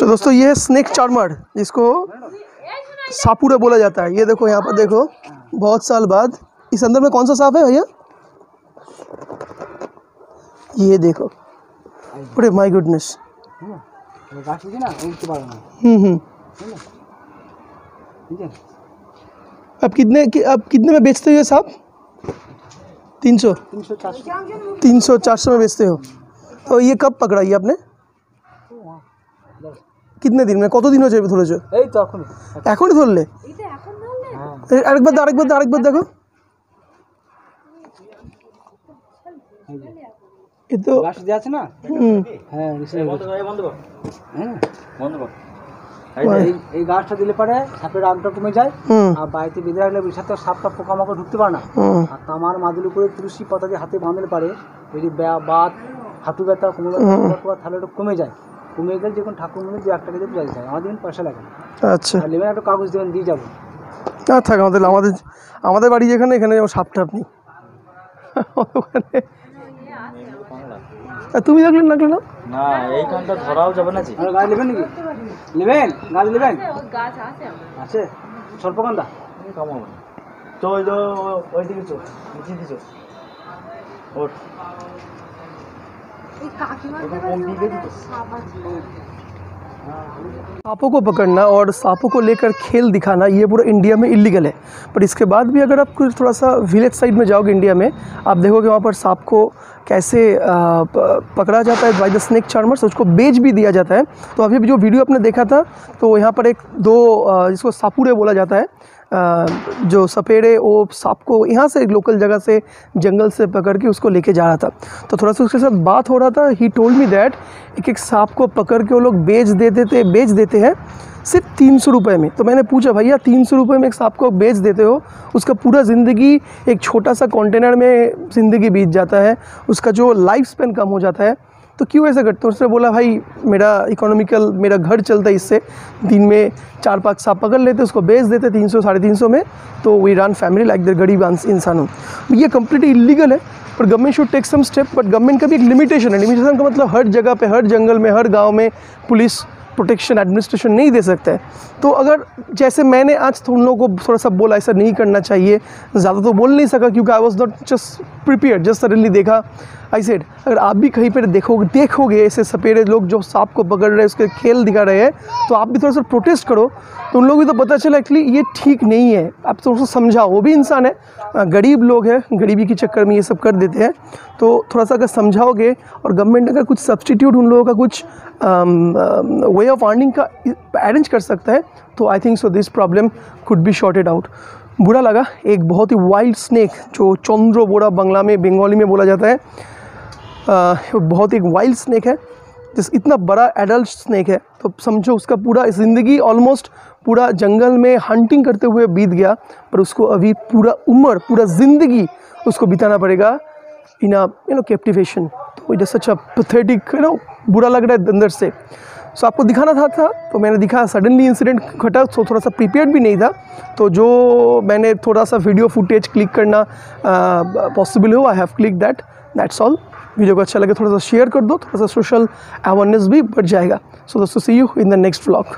तो दोस्तों ये स्नेक चार्मर जिसको सापूरे बोला जाता है। ये देखो यहाँ पर देखो बहुत साल बाद। इस अंदर में कौन सा सांप है भैया? ये देखो। अरे माय हम्म, गुडनेस हम्म। अब कितने कि, अब कितने में बेचते हो साहब तीन सौ। तीन सौ चार सौ में बेचते हो। तो ये कब पकड़ा ये आपने? कितने दिन में কত দিন হয়েছে ধরেছো এই তো এখন এখনই ধরলে হ্যাঁ এ, আরেকবার দাও, আরেকবার দাও, আরেকবার দেখো এ তো গাছ দিয়ে আছে না হুম হ্যাঁ হ্যাঁ এই এই গাছটা দিলে পরে সাপের আগটা কমে যায় হুম আর বাড়িতে বেঁধে রাখলে বিষাক্ত সাপটা পোকামাকড় ঢুকতে পারে না হুম আর তামার মাদুলি করে তুলসী পাতা দিয়ে হাতে বাঁধলে পারে যদি ব্যা- বাত হাঁটু ব্যথা কোমর ব্যথা করা তাহলে ওটা কমে যায় কমে গেলে যখন ঠাকুর মনে দু এক টাকা দিয়ে পূজা যায় আমাদের পয়সা লাগে না। আচ্ছা। আর নেবেন একটা কাগজ দেবেন দিয়ে যাব। না থাক আমাদের আমাদের আমাদের বাড়ি যেখানে এখানে যেমন সাপ টাপ নেই। ওখানে তুমি দেখলে না কেন না? এইখানটা ধরাও যাবে না যে। আর গাছ নেবেন নাকি? নেবেন? গাছ নেবেন? আছে স্বল্পকান্দা কমাবো না তো ওই তো ওই দিকে চো নিচে দিকে চো सांपों को पकड़ना और सांपों को लेकर खेल दिखाना ये पूरा इंडिया में इलीगल है। पर इसके बाद भी अगर आप कुछ थोड़ा सा विलेज साइड में जाओगे इंडिया में आप देखोगे वहाँ पर सांप को कैसे पकड़ा जाता है बाई द स्नेक चार्मर्स उसको बेच भी दिया जाता है। तो अभी भी जो वीडियो आपने देखा था तो यहाँ पर एक दो जिसको सापुड़े बोला जाता है जो सपेड़े वो सांप को यहाँ से लोकल जगह से, जंगल से पकड़ के उसको लेके जा रहा था। तो थोड़ा सा उसके साथ बात हो रहा था। ही टोल्ड मी दैट एक एक सांप को पकड़ के वो लोग बेच देते थे बेच देते हैं सिर्फ़ तीन सौ रुपये में। तो मैंने पूछा, भैया, तीन सौ रुपये में एक सांप को बेच देते हो? उसका पूरा ज़िंदगी एक छोटा सा कंटेनर में ज़िंदगी बीत जाता है। उसका जो लाइफ स्पेन कम हो जाता है तो क्यों ऐसा करते हो? उसने बोला, भाई, मेरा इकोनॉमिकल मेरा घर चलता है इससे। दिन में चार पाँच सांप पकड़ लेते, उसको बेच देते तीन सौ, साढ़े तीन सौ में तो we run family like the गरीब इंस- इंसान हूँ ये कम्प्लीटली इलीगल है पर government should take some step but government का भी एक लिमिटेशन है। लिमिटेशन का मतलब हर जगह पे, हर जंगल में, हर गाँव में पुलिस प्रोटेक्शन एडमिनिस्ट्रेशन नहीं दे सकता है। तो अगर जैसे मैंने आज उन लोगों को थोड़ा सा बोला, ऐसा नहीं करना चाहिए। ज़्यादा तो बोल नहीं सका, क्योंकि I was not just prepare just suddenly देखा आई सेड अगर आप भी कहीं पर देखोगे देखोगे ऐसे सपेरे लोग जो सांप को पकड़ रहे हैं, उसके खेल दिखा रहे हैं तो आप भी थोड़ा सा प्रोटेस्ट करो। तो उन लोगों को तो पता चला एक्चुअली ये ठीक नहीं है। आप थोड़ा सा समझाओ, वो भी इंसान है। गरीब लोग हैं, गरीबी के चक्कर में ये सब कर देते हैं। तो थोड़ा सा अगर समझाओगे और गवर्नमेंट अगर कुछ सब्सटीट्यूट उन लोगों का कुछ वे ऑफ़ अर्निंग का अरेंज कर सकता है तो I think so this problem could be shorted out बुरा लगा, एक बहुत ही वाइल्ड स्नेक जो चंद्रो बोरा बंगला में, बंगाली में बोला जाता है। बहुत एक वाइल्ड स्नेक है, जिस इतना बड़ा एडल्ट स्नैक है। तो समझो उसका पूरा ज़िंदगी ऑलमोस्ट पूरा जंगल में हंटिंग करते हुए बीत गया, पर उसको अभी पूरा उम्र, पूरा ज़िंदगी उसको बिताना पड़ेगा इन अ यू नो कैप्टिवेशन तो it is such a pathetic you know बुरा लग रहा है अंदर से। सो आपको दिखाना था था तो मैंने दिखा सडनली इंसिडेंट घटा तो थोड़ा सा प्रिपेयर्ड भी नहीं था। तो जो मैंने थोड़ा सा वीडियो फुटेज क्लिक करना पॉसिबल हो I have click that that's all video को अच्छा लगे, थोड़ा सा शेयर कर दो, थोड़ा सा सोशल अवेयरनेस भी बढ़ जाएगा। सो दोस्तों see you in the next vlog